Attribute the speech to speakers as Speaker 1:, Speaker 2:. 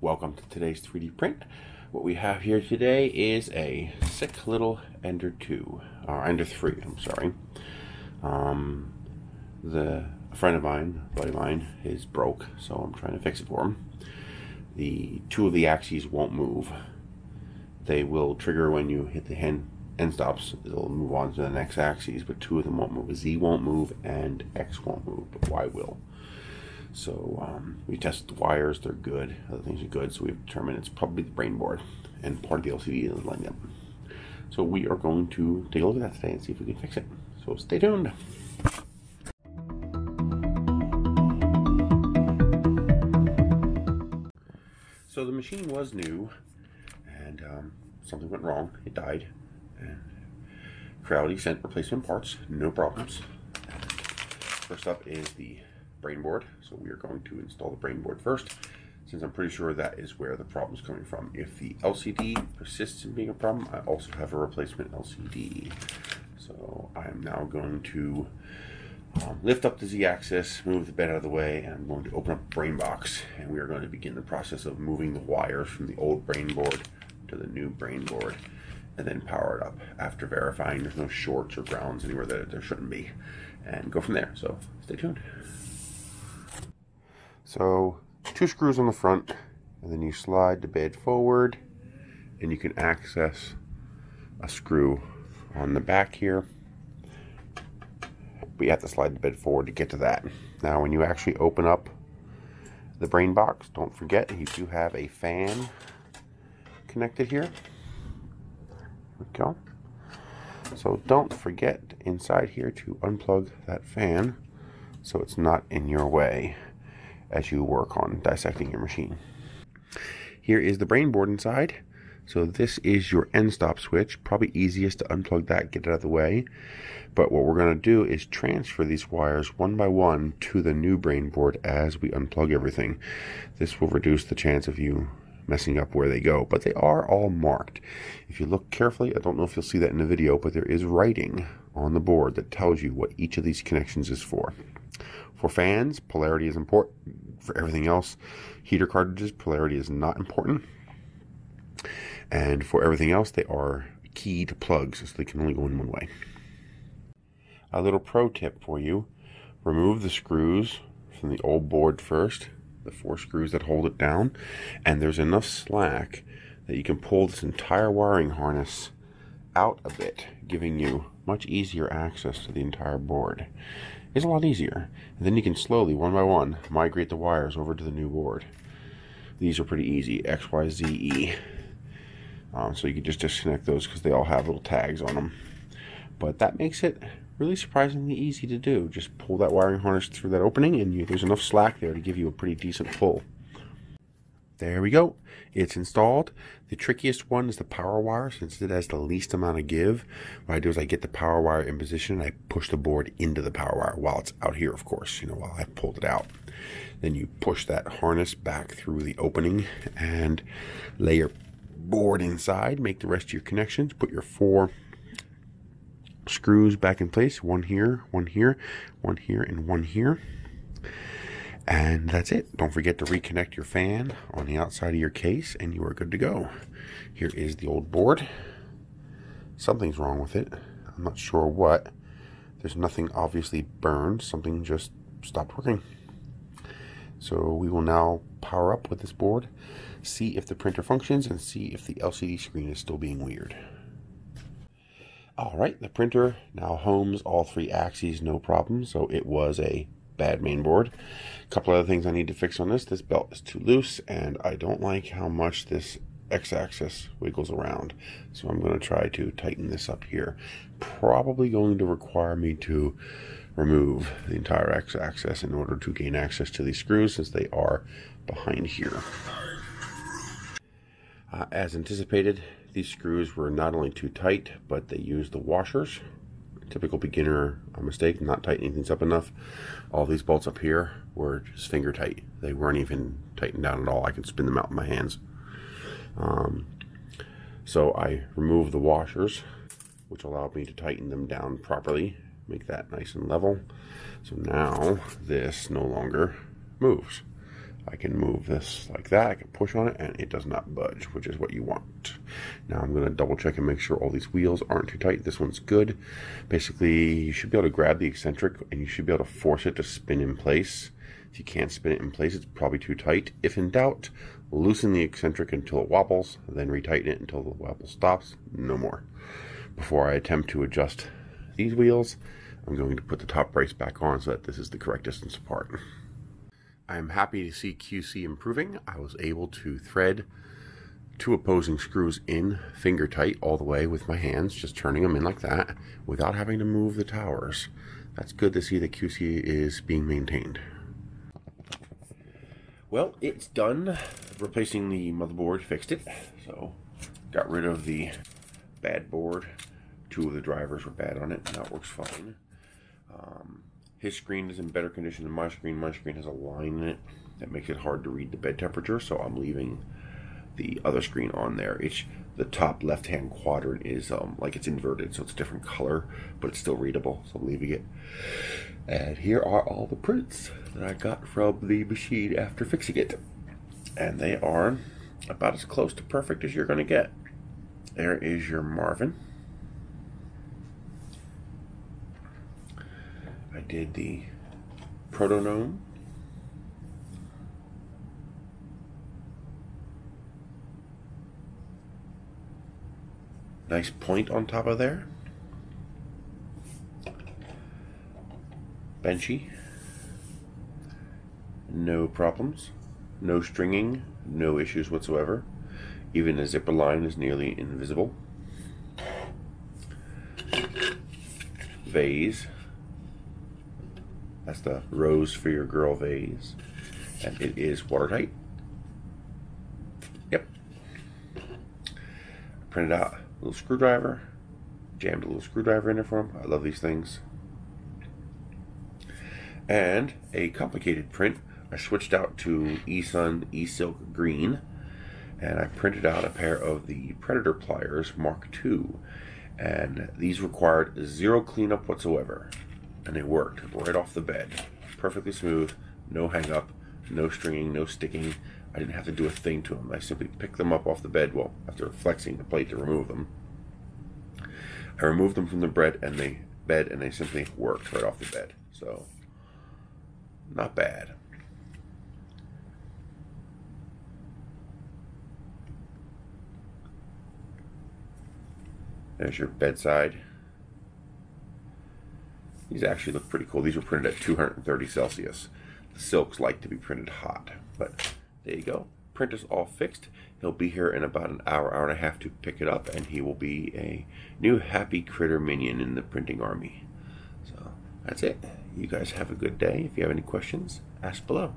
Speaker 1: Welcome to today's 3D print. What we have here today is a sick little Ender 2, or Ender 3, I'm sorry. Um, the a friend of mine, buddy of mine, is broke, so I'm trying to fix it for him. The two of the axes won't move. They will trigger when you hit the end, end stops. It'll move on to the next axes, but two of them won't move. Z won't move and X won't move, but Y will. So um, we tested the wires; they're good. Other things are good, so we've determined it's probably the brain board, and part of the LCD is lined up. So we are going to take a look at that today and see if we can fix it. So stay tuned. So the machine was new, and um, something went wrong. It died, and Creality sent replacement parts, no problems. First up is the brain board. So we are going to install the brain board first, since I'm pretty sure that is where the problem is coming from. If the LCD persists in being a problem, I also have a replacement LCD. So I'm now going to um, lift up the z-axis, move the bed out of the way, and I'm going to open up brain box, and we are going to begin the process of moving the wires from the old brain board to the new brain board, and then power it up after verifying there's no shorts or grounds anywhere that there shouldn't be, and go from there. So stay tuned. So two screws on the front, and then you slide the bed forward, and you can access a screw on the back here. But you have to slide the bed forward to get to that. Now, when you actually open up the brain box, don't forget you do have a fan connected here. There we go. So don't forget inside here to unplug that fan so it's not in your way as you work on dissecting your machine. Here is the brain board inside. So this is your end stop switch. Probably easiest to unplug that, get it out of the way. But what we're going to do is transfer these wires one by one to the new brain board as we unplug everything. This will reduce the chance of you messing up where they go, but they are all marked. If you look carefully, I don't know if you'll see that in the video, but there is writing on the board that tells you what each of these connections is for. For fans, polarity is important. For everything else, heater cartridges, polarity is not important. And for everything else, they are keyed plugs, so they can only go in one way. A little pro tip for you. Remove the screws from the old board first, the four screws that hold it down, and there's enough slack that you can pull this entire wiring harness out a bit, giving you much easier access to the entire board. It's a lot easier. And then you can slowly, one by one, migrate the wires over to the new board. These are pretty easy, X, Y, Z, E. Um, so you can just disconnect those because they all have little tags on them. But that makes it really surprisingly easy to do. Just pull that wiring harness through that opening and you, there's enough slack there to give you a pretty decent pull. There we go. It's installed. The trickiest one is the power wire since it has the least amount of give. What I do is I get the power wire in position and I push the board into the power wire while it's out here, of course, you know, while I've pulled it out. Then you push that harness back through the opening and lay your board inside. Make the rest of your connections. Put your four screws back in place. One here, one here, one here, and one here. And that's it. Don't forget to reconnect your fan on the outside of your case and you are good to go. Here is the old board. Something's wrong with it. I'm not sure what. There's nothing obviously burned. Something just stopped working. So we will now power up with this board, see if the printer functions, and see if the LCD screen is still being weird. Alright, the printer now homes all three axes, no problem. So it was a bad main board. A couple other things I need to fix on this. This belt is too loose, and I don't like how much this x-axis wiggles around. So I'm going to try to tighten this up here. Probably going to require me to remove the entire x-axis in order to gain access to these screws since they are behind here. Uh, as anticipated, these screws were not only too tight, but they used the washers. Typical beginner mistake, not tightening things up enough. All these bolts up here were just finger tight. They weren't even tightened down at all. I could spin them out in my hands. Um, so I removed the washers, which allowed me to tighten them down properly, make that nice and level. So now this no longer moves. I can move this like that. I can push on it and it does not budge, which is what you want. Now I'm going to double check and make sure all these wheels aren't too tight. This one's good. Basically, you should be able to grab the eccentric and you should be able to force it to spin in place. If you can't spin it in place, it's probably too tight. If in doubt, loosen the eccentric until it wobbles, then retighten it until the wobble stops. No more. Before I attempt to adjust these wheels, I'm going to put the top brace back on so that this is the correct distance apart. I'm happy to see QC improving. I was able to thread two opposing screws in finger tight all the way with my hands, just turning them in like that without having to move the towers. That's good to see that QC is being maintained. Well, it's done. Replacing the motherboard fixed it. So, got rid of the bad board. Two of the drivers were bad on it. Now it works fine. Um, his screen is in better condition than my screen. My screen has a line in it that makes it hard to read the bed temperature, so I'm leaving the other screen on there. It's the top left-hand quadrant is um, like it's inverted, so it's a different color, but it's still readable, so I'm leaving it. And here are all the prints that I got from the machine after fixing it. And they are about as close to perfect as you're going to get. There is your Marvin. I did the Protonome. Nice point on top of there. Benchy. No problems. No stringing. No issues whatsoever. Even the zipper line is nearly invisible. Vase. That's the Rose for Your Girl vase. And it is watertight. Yep. Printed out a little screwdriver. Jammed a little screwdriver in there for him. I love these things. And a complicated print. I switched out to eSun eSilk Green. And I printed out a pair of the Predator pliers Mark II. And these required zero cleanup whatsoever and it worked right off the bed. Perfectly smooth, no hang up, no stringing, no sticking. I didn't have to do a thing to them. I simply picked them up off the bed, well, after flexing the plate to remove them. I removed them from the bed and they bed and they simply worked right off the bed. So not bad. There's your bedside these actually look pretty cool. These were printed at 230 Celsius. The silks like to be printed hot, but there you go. Print is all fixed. He'll be here in about an hour, hour and a half to pick it up, and he will be a new happy critter minion in the printing army. So that's it. You guys have a good day. If you have any questions, ask below.